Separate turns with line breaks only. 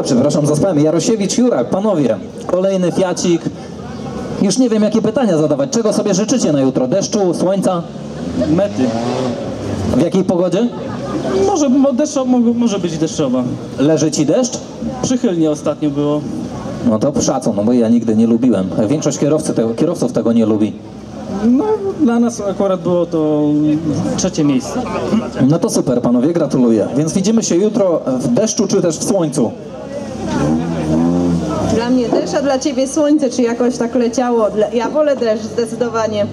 A, przepraszam, zaspałem. Jarosiewicz Jurak, panowie, kolejny fiacik. Już nie wiem, jakie pytania zadawać. Czego sobie życzycie na jutro? Deszczu, słońca?
Mety.
W jakiej pogodzie?
Może, mo- deszczo, mo- może być deszczowa.
Leży ci deszcz?
Przychylnie ostatnio było.
No to szacun, no bo ja nigdy nie lubiłem. Większość kierowcy kierowców tego nie lubi.
No, dla nas akurat było to trzecie miejsce.
No to super, panowie, gratuluję. Więc widzimy się jutro w deszczu czy też w słońcu.
Dla mnie deszcz, a dla ciebie słońce, czy jakoś tak leciało. Ja wolę deszcz zdecydowanie.